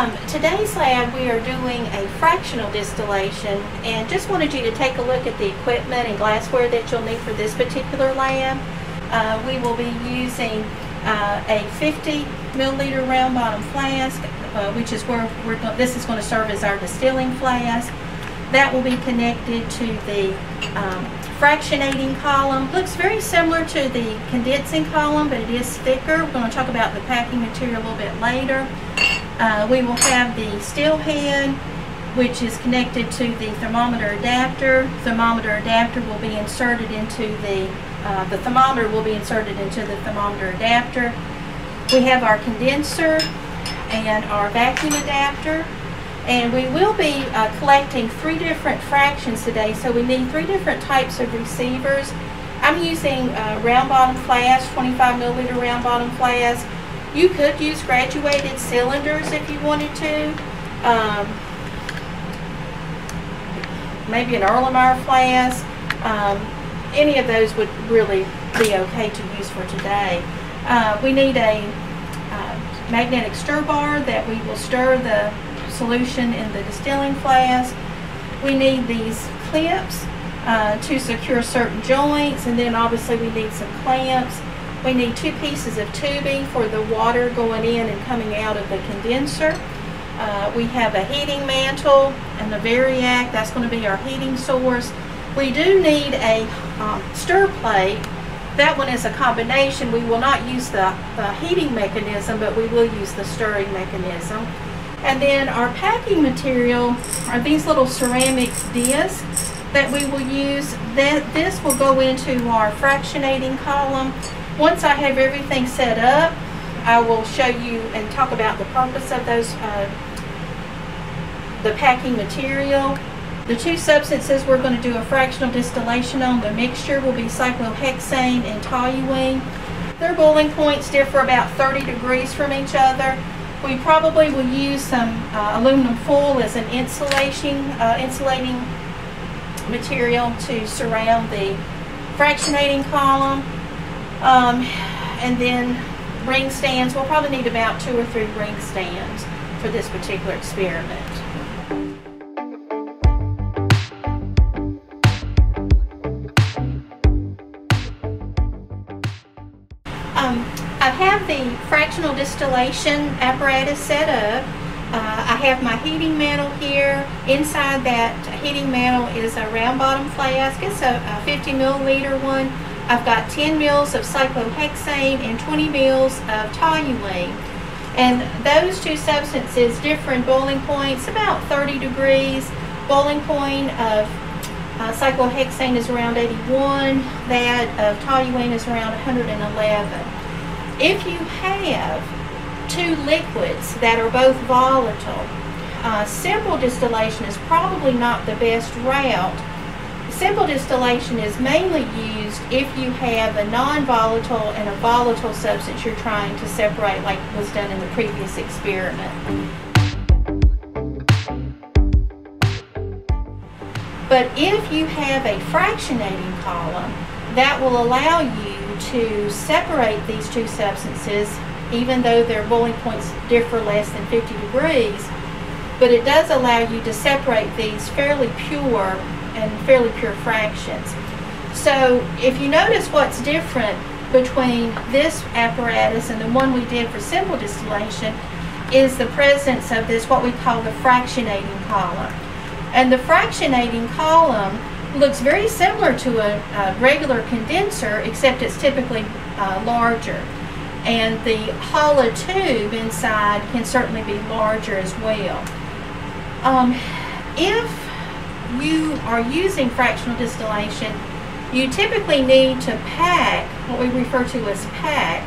Um, today's lab we are doing a fractional distillation and just wanted you to take a look at the equipment and glassware that you'll need for this particular lab. Uh, we will be using uh, a 50 milliliter round bottom flask uh, which is where we're this is going to serve as our distilling flask. That will be connected to the um, fractionating column. Looks very similar to the condensing column but it is thicker. We're going to talk about the packing material a little bit later. Uh, we will have the still head, which is connected to the thermometer adapter. Thermometer adapter will be inserted into the, uh, the thermometer will be inserted into the thermometer adapter. We have our condenser and our vacuum adapter. And we will be uh, collecting three different fractions today, so we need three different types of receivers. I'm using uh, round bottom flask, 25 milliliter round bottom flask. You could use graduated cylinders if you wanted to. Um, maybe an Erlenmeyer flask. Um, any of those would really be okay to use for today. Uh, we need a uh, magnetic stir bar that we will stir the solution in the distilling flask. We need these clips uh, to secure certain joints and then obviously we need some clamps we need two pieces of tubing for the water going in and coming out of the condenser. Uh, we have a heating mantle and the Variac, that's going to be our heating source. We do need a um, stir plate. That one is a combination. We will not use the, the heating mechanism, but we will use the stirring mechanism. And then our packing material are these little ceramics discs that we will use. That This will go into our fractionating column once I have everything set up, I will show you and talk about the purpose of those, uh, the packing material. The two substances we're going to do a fractional distillation on, the mixture will be cyclohexane and toluene. Their boiling points differ about 30 degrees from each other. We probably will use some uh, aluminum foil as an insulation, uh, insulating material to surround the fractionating column. Um, and then ring stands, we'll probably need about two or three ring stands for this particular experiment. Um, I have the fractional distillation apparatus set up. Uh, I have my heating mantle here. Inside that heating mantle is a round bottom flask. It's a, a 50 milliliter one. I've got 10 mils of cyclohexane and 20 mils of toluene. And those two substances differ in boiling points about 30 degrees. Boiling point of uh, cyclohexane is around 81. That of toluene is around 111. If you have two liquids that are both volatile, uh, simple distillation is probably not the best route Simple distillation is mainly used if you have a non-volatile and a volatile substance you're trying to separate like was done in the previous experiment. But if you have a fractionating column, that will allow you to separate these two substances even though their boiling points differ less than 50 degrees, but it does allow you to separate these fairly pure and fairly pure fractions. So if you notice what's different between this apparatus and the one we did for simple distillation is the presence of this what we call the fractionating column. And the fractionating column looks very similar to a, a regular condenser except it's typically uh, larger. And the hollow tube inside can certainly be larger as well. Um, if you are using fractional distillation, you typically need to pack, what we refer to as pack,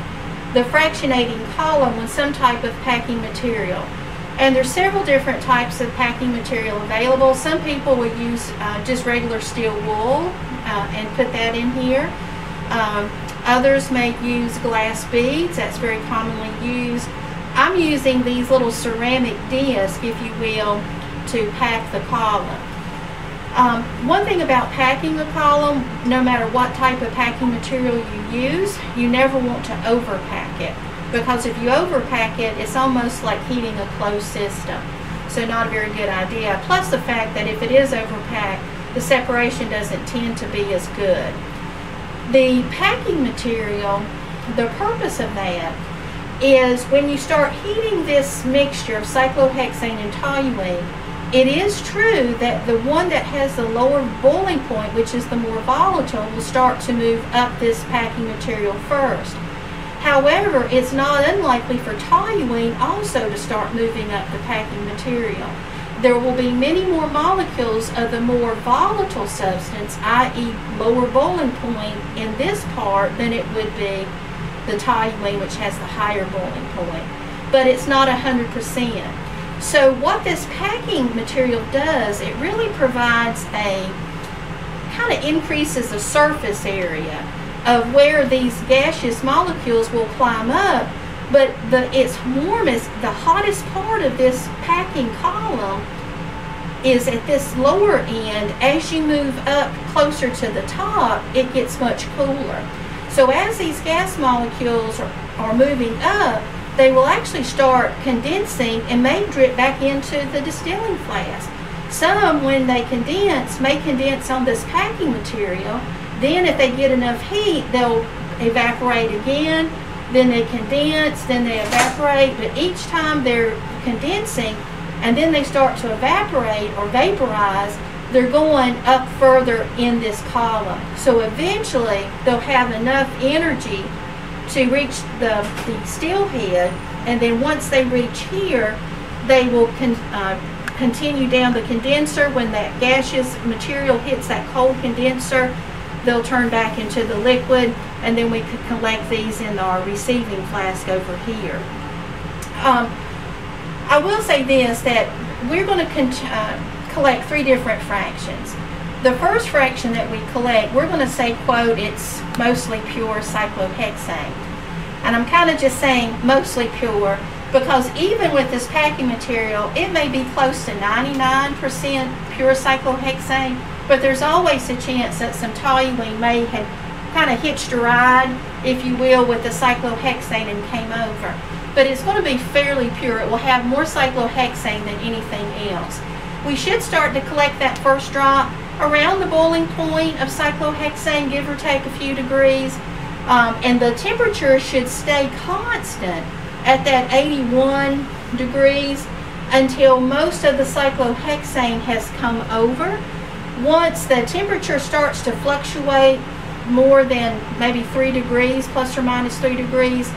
the fractionating column with some type of packing material. And there's several different types of packing material available. Some people will use uh, just regular steel wool uh, and put that in here. Um, others may use glass beads, that's very commonly used. I'm using these little ceramic discs, if you will, to pack the column. Um, one thing about packing a column, no matter what type of packing material you use, you never want to overpack it. because if you overpack it, it's almost like heating a closed system. So not a very good idea. Plus the fact that if it is overpacked, the separation doesn't tend to be as good. The packing material, the purpose of that is when you start heating this mixture of cyclohexane and toluene, it is true that the one that has the lower boiling point, which is the more volatile, will start to move up this packing material first. However, it's not unlikely for toluene also to start moving up the packing material. There will be many more molecules of the more volatile substance, i.e. lower boiling point in this part than it would be the toluene, which has the higher boiling point. But it's not 100%. So what this packing material does, it really provides a, kind of increases the surface area of where these gaseous molecules will climb up, but the its warmest, the hottest part of this packing column is at this lower end. As you move up closer to the top, it gets much cooler. So as these gas molecules are, are moving up, they will actually start condensing and may drip back into the distilling flask. Some, when they condense, may condense on this packing material. Then if they get enough heat, they'll evaporate again. Then they condense, then they evaporate. But each time they're condensing and then they start to evaporate or vaporize, they're going up further in this column. So eventually they'll have enough energy to reach the, the still head and then once they reach here they will con, uh, continue down the condenser when that gaseous material hits that cold condenser they'll turn back into the liquid and then we could collect these in our receiving flask over here. Um, I will say this that we're going to uh, collect three different fractions. The first fraction that we collect, we're going to say, quote, it's mostly pure cyclohexane. And I'm kind of just saying mostly pure because even with this packing material, it may be close to 99% pure cyclohexane, but there's always a chance that some toluene may have kind of hitched a ride, if you will, with the cyclohexane and came over. But it's going to be fairly pure. It will have more cyclohexane than anything else. We should start to collect that first drop around the boiling point of cyclohexane, give or take a few degrees. Um, and the temperature should stay constant at that 81 degrees until most of the cyclohexane has come over. Once the temperature starts to fluctuate more than maybe 3 degrees, plus or minus 3 degrees,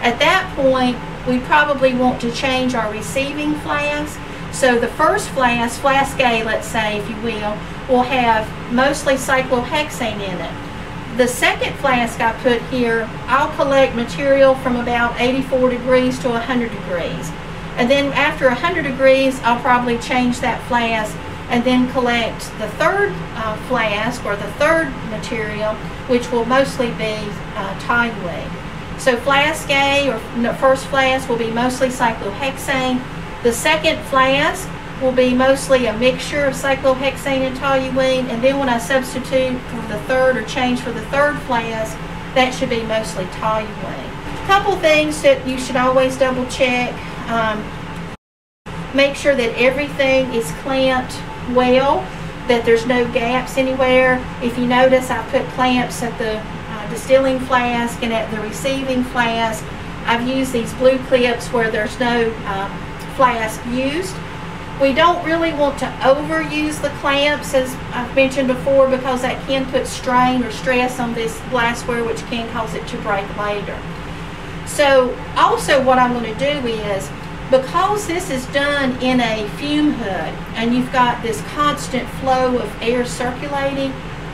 at that point we probably want to change our receiving flask. So the first flask, flask A let's say if you will, will have mostly cyclohexane in it. The second flask I put here, I'll collect material from about 84 degrees to 100 degrees. And then after 100 degrees, I'll probably change that flask and then collect the third uh, flask or the third material, which will mostly be uh, toluene. So flask A or first flask will be mostly cyclohexane. The second flask will be mostly a mixture of cyclohexane and toluene, and then when I substitute for the third or change for the third flask, that should be mostly toluene. A couple things that you should always double check. Um, make sure that everything is clamped well, that there's no gaps anywhere. If you notice, I put clamps at the uh, distilling flask and at the receiving flask. I've used these blue clips where there's no uh, flask used. We don't really want to overuse the clamps, as I've mentioned before, because that can put strain or stress on this glassware, which can cause it to break later. So also what I'm going to do is, because this is done in a fume hood, and you've got this constant flow of air circulating,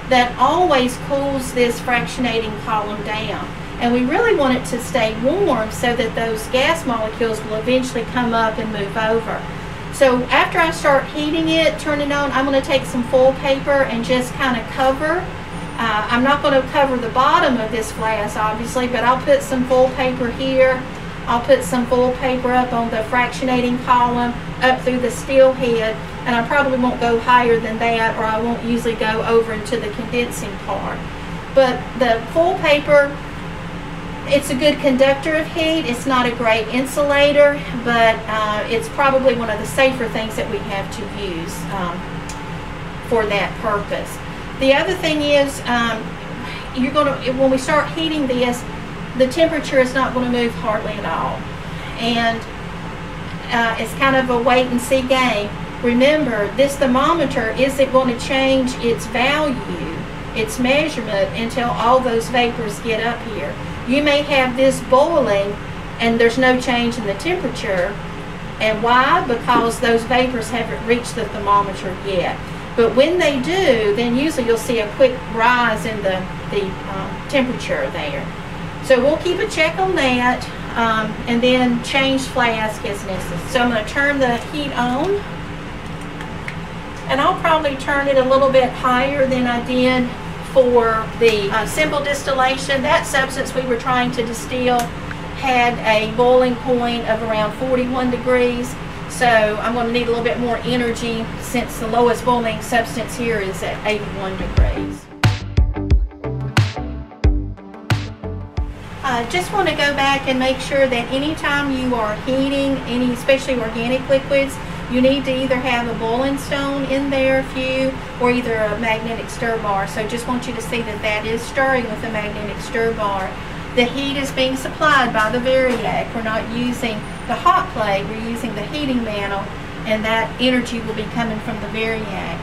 that always cools this fractionating column down. And we really want it to stay warm so that those gas molecules will eventually come up and move over. So after I start heating it, turn it on, I'm going to take some foil paper and just kind of cover. Uh, I'm not going to cover the bottom of this glass, obviously, but I'll put some foil paper here. I'll put some foil paper up on the fractionating column, up through the still head, and I probably won't go higher than that, or I won't usually go over into the condensing part. But the foil paper it's a good conductor of heat. It's not a great insulator, but uh, it's probably one of the safer things that we have to use um, for that purpose. The other thing is, um, you're going to when we start heating this, the temperature is not going to move hardly at all, and uh, it's kind of a wait and see game. Remember, this thermometer isn't going to change its value, its measurement, until all those vapors get up here. You may have this boiling and there's no change in the temperature. And why? Because those vapors haven't reached the thermometer yet. But when they do, then usually you'll see a quick rise in the, the um, temperature there. So we'll keep a check on that um, and then change flask as necessary. So I'm going to turn the heat on. And I'll probably turn it a little bit higher than I did for the uh, simple distillation. That substance we were trying to distill had a boiling point of around 41 degrees. So I'm going to need a little bit more energy since the lowest boiling substance here is at 81 degrees. I just want to go back and make sure that anytime you are heating any, especially organic liquids, you need to either have a boiling stone in there if you, or either a magnetic stir bar. So just want you to see that that is stirring with a magnetic stir bar. The heat is being supplied by the Variac. We're not using the hot plate, we're using the heating mantle, and that energy will be coming from the Variac.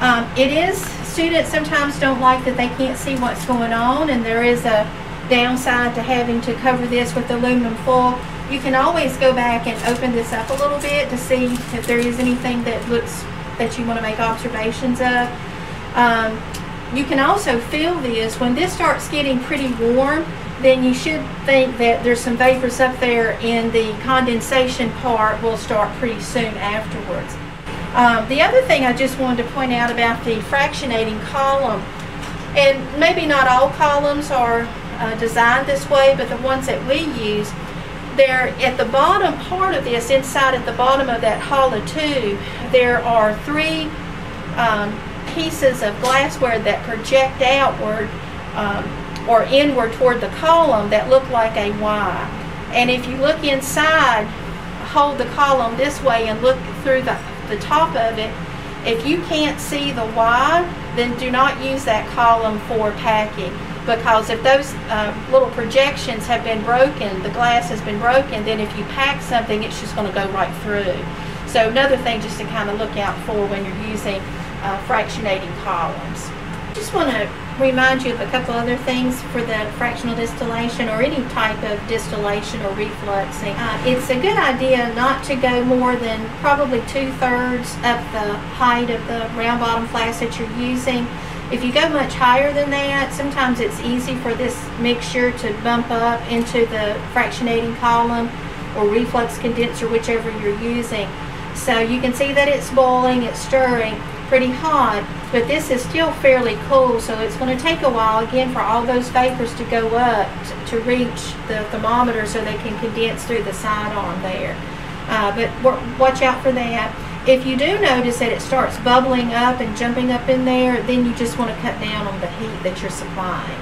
Um, it is, students sometimes don't like that they can't see what's going on, and there is a downside to having to cover this with aluminum foil. You can always go back and open this up a little bit to see if there is anything that looks that you want to make observations of. Um, you can also feel this when this starts getting pretty warm then you should think that there's some vapors up there and the condensation part will start pretty soon afterwards. Um, the other thing I just wanted to point out about the fractionating column, and maybe not all columns are uh, designed this way, but the ones that we use, there at the bottom part of this, inside at the bottom of that hollow tube, there are three um, pieces of glassware that project outward um, or inward toward the column that look like a Y. And if you look inside, hold the column this way and look through the, the top of it, if you can't see the Y, then do not use that column for packing because if those uh, little projections have been broken, the glass has been broken, then if you pack something, it's just going to go right through. So another thing just to kind of look out for when you're using uh, fractionating columns. Just want to remind you of a couple other things for the fractional distillation or any type of distillation or refluxing. Uh, it's a good idea not to go more than probably two-thirds of the height of the round bottom flask that you're using. If you go much higher than that, sometimes it's easy for this mixture to bump up into the fractionating column or reflux condenser, whichever you're using. So you can see that it's boiling, it's stirring pretty hot, but this is still fairly cool, so it's going to take a while again for all those vapors to go up to reach the thermometer so they can condense through the side arm there. Uh, but watch out for that. If you do notice that it starts bubbling up and jumping up in there, then you just want to cut down on the heat that you're supplying.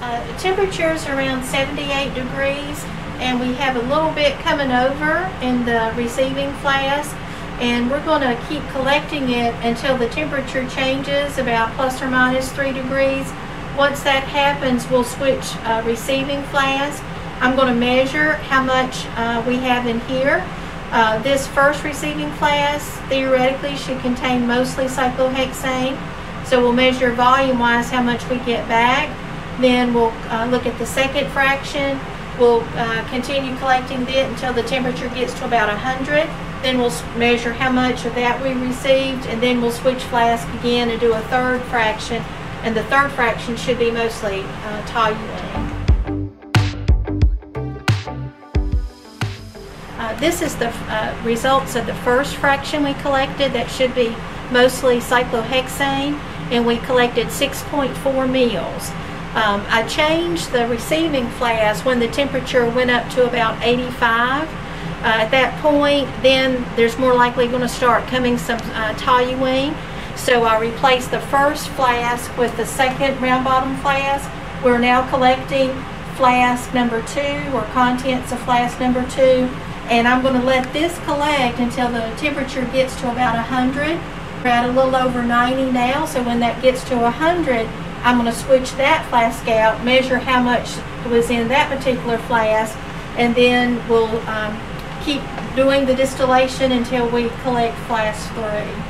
Uh, temperatures around 78 degrees and we have a little bit coming over in the receiving flask and we're going to keep collecting it until the temperature changes about plus or minus 3 degrees. Once that happens, we'll switch uh, receiving flask I'm going to measure how much uh, we have in here. Uh, this first receiving flask theoretically should contain mostly cyclohexane. So we'll measure volume-wise how much we get back. Then we'll uh, look at the second fraction. We'll uh, continue collecting it until the temperature gets to about 100. Then we'll measure how much of that we received, and then we'll switch flask again and do a third fraction. And the third fraction should be mostly uh, toluene. This is the uh, results of the first fraction we collected that should be mostly cyclohexane and we collected 6.4 mils. Um, I changed the receiving flask when the temperature went up to about 85. Uh, at that point, then there's more likely going to start coming some uh, toluene. So I replaced the first flask with the second round bottom flask. We're now collecting flask number two or contents of flask number two. And I'm going to let this collect until the temperature gets to about 100. We're at a little over 90 now, so when that gets to 100, I'm going to switch that flask out, measure how much was in that particular flask, and then we'll um, keep doing the distillation until we collect flask three.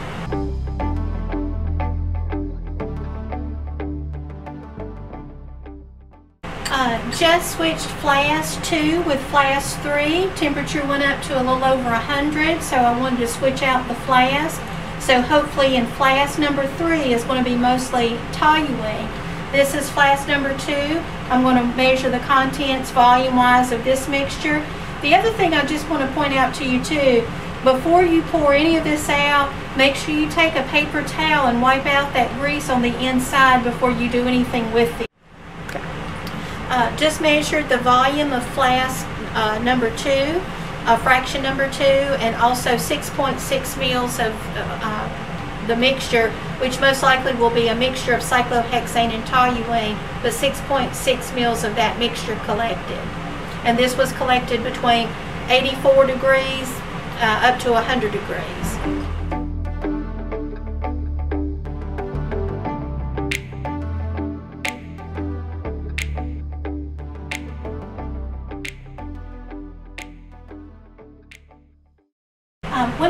Just switched flask two with flask three. Temperature went up to a little over 100, so I wanted to switch out the flask. So hopefully in flask number three is going to be mostly toluene. This is flask number two. I'm going to measure the contents volume-wise of this mixture. The other thing I just want to point out to you too, before you pour any of this out, make sure you take a paper towel and wipe out that grease on the inside before you do anything with it. Uh, just measured the volume of flask uh, number two, uh, fraction number two, and also 6.6 mils of uh, the mixture, which most likely will be a mixture of cyclohexane and toluene, but 6.6 mils of that mixture collected. And this was collected between 84 degrees uh, up to 100 degrees.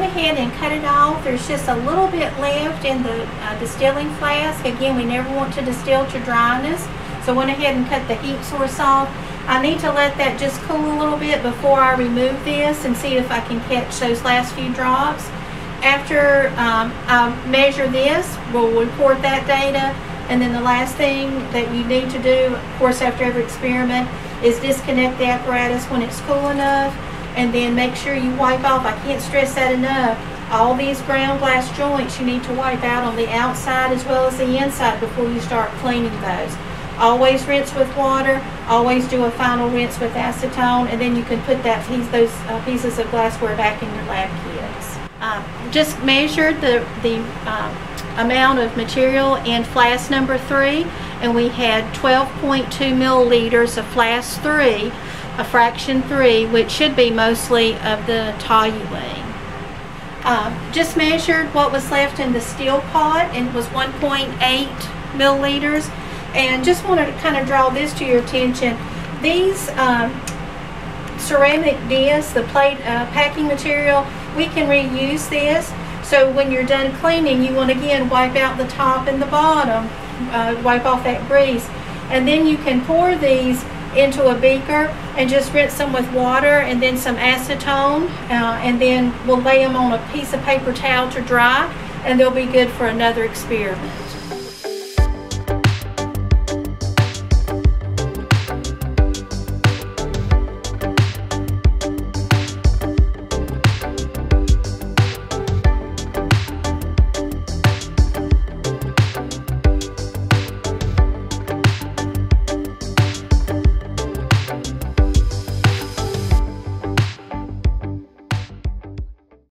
Ahead and cut it off. There's just a little bit left in the uh, distilling flask. Again, we never want to distill to dryness. So went ahead and cut the heat source off. I need to let that just cool a little bit before I remove this and see if I can catch those last few drops. After um, I measure this, we'll report that data. And then the last thing that you need to do, of course, after every experiment, is disconnect the apparatus when it's cool enough and then make sure you wipe off. I can't stress that enough. All these ground glass joints you need to wipe out on the outside as well as the inside before you start cleaning those. Always rinse with water. Always do a final rinse with acetone, and then you can put that piece, those uh, pieces of glassware back in your lab kits. Uh, just measured the the uh, amount of material in flask number three, and we had 12.2 milliliters of flask three a fraction 3, which should be mostly of the toluene. Uh, just measured what was left in the still pot and was 1.8 milliliters. And just wanted to kind of draw this to your attention. These um, ceramic discs, the plate uh, packing material, we can reuse this. So when you're done cleaning, you want to again wipe out the top and the bottom, uh, wipe off that grease. And then you can pour these into a beaker and just rinse them with water and then some acetone uh, and then we'll lay them on a piece of paper towel to dry and they'll be good for another experiment.